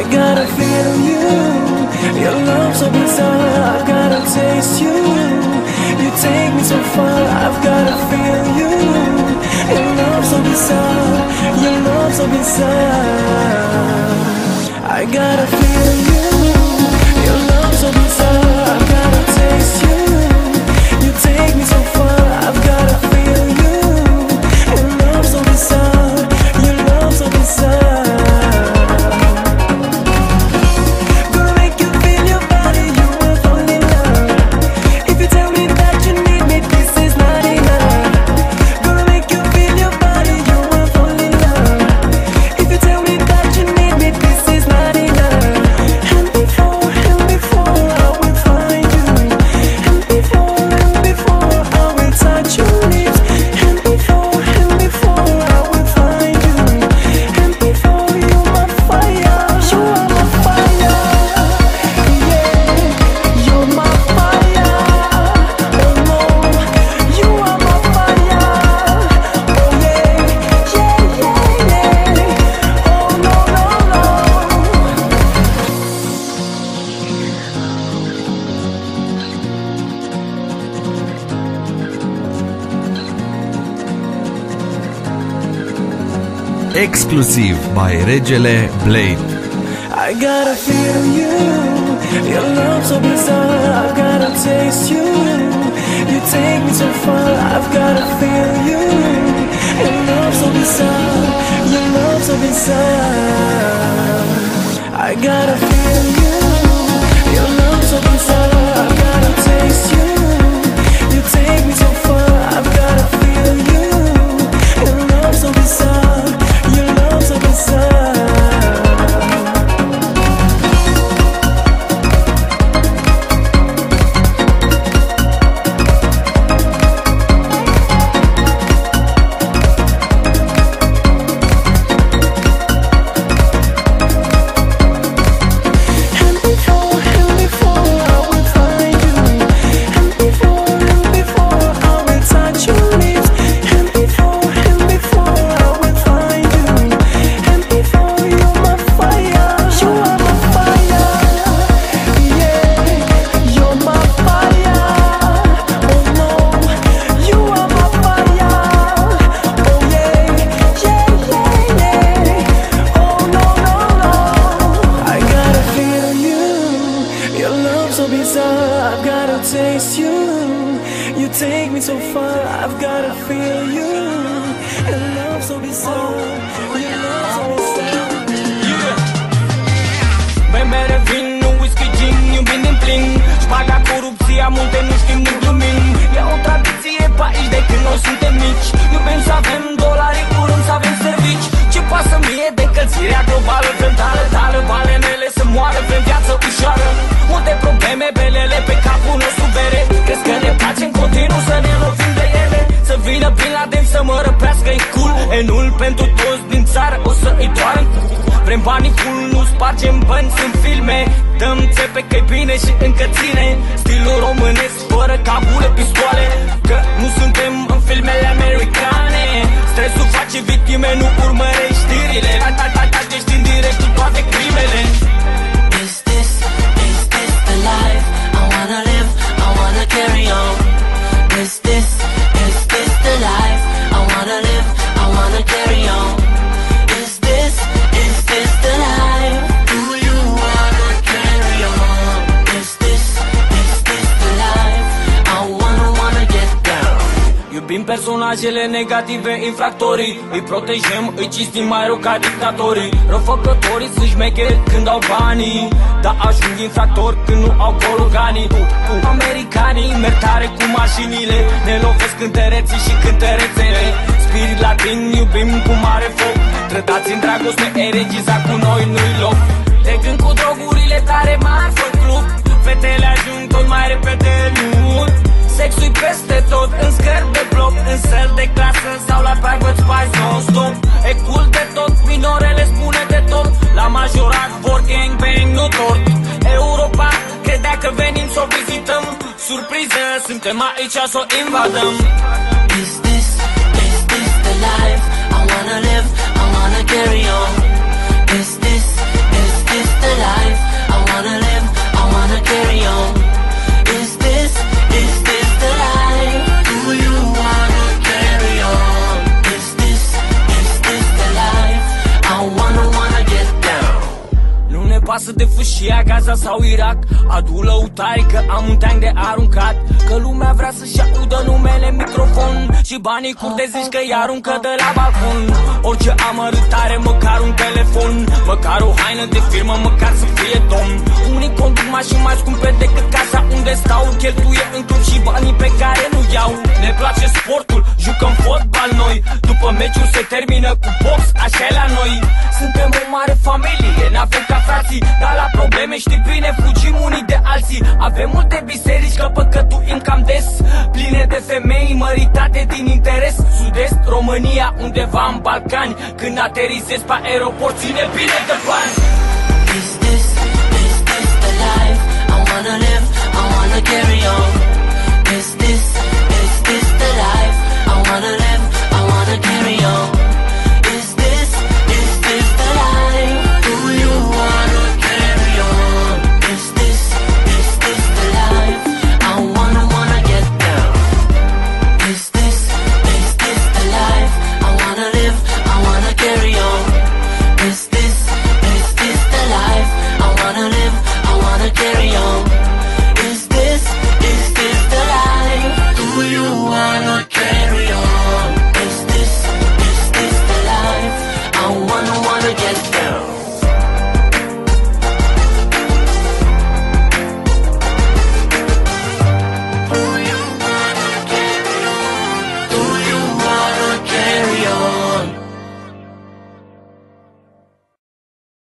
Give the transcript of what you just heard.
I gotta feel you. Your love's so bizarre. I've gotta taste you. You take me so far. I've gotta feel you. Your love's so bizarre. Your love's so bizarre. I gotta feel you. Your love's so bizarre. Exclusiv by Regele Blade. I gotta feel you. Your love so bizarre. I've gotta taste you. You take me so far. I've gotta feel you. Your love so bizarre. Your love so bizarre. I gotta feel you. Your love so bizarre. I've gotta taste you. You take me so far. I've gotta feel you. Your love so bizarre. Your love so bizarre. Bem mere vin, nu whisky gin, iubim din plin Șpaga corupția, multe nu știm, nu glumim E o tradiție pe aici de când noi suntem mici Iubim să avem dolari, curând să avem servici Ce pasă mie de încălzirea globală Vrem banii full, nu spargem bănți în filme. Dăm țepe că bine și încă ține. Stilul românesc fără cabule, pistoale. Că nu suntem în filmele americane. Stresul face victime, nu urmărești știrile Iubim personajele negative, infractorii Îi protejăm, îi cinstim mai rău ca dictatorii. Răfăcătorii sunt șmecheri când au banii Dar ajung infractori când nu au gologanii. Uh, uh. Americanii merg tare cu mașinile Ne lovesc cântăreții și cântărețele. Spirit latin, iubim cu mare foc Trădați în dragoste, eregiza cu noi nu-i loc. De gând cu drogurile tare mari, fă club Fetele ajung tot mai repede în mult Sexul peste tot, în scări de bloc În săl de clasă sau la private spice non-stop. E cool de tot, minorele spune de tot La majorat vor gangbang, nu tort. Europa credea că venim să o vizităm Surpriză, suntem aici să o invadăm. Is de fâșia Gaza sau Irak. Adu lăutari că am un tank de aruncat Că lumea vrea să-și audă numele microfon. Și banii curte zici că îi aruncă de la balcon. Orice amărâtare, măcar un telefon Măcar o haină de firmă, măcar să fie domn. Unii conduc mașini mai scumpe decât casa unde stau Cheltuie în club și banii După meciuri se termină cu box, așa e la noi. Suntem o mare familie, n-avem ca frații Dar la probleme știi bine, fugim unii de alții. Avem multe biserici că păcătuim cam des. Pline de femei măritate din interes. Sud-est, România, undeva în Balcani. Când aterizezi pe aeroport, ține bine de bani. Is this, is this the life. I wanna live? Wanna carry on.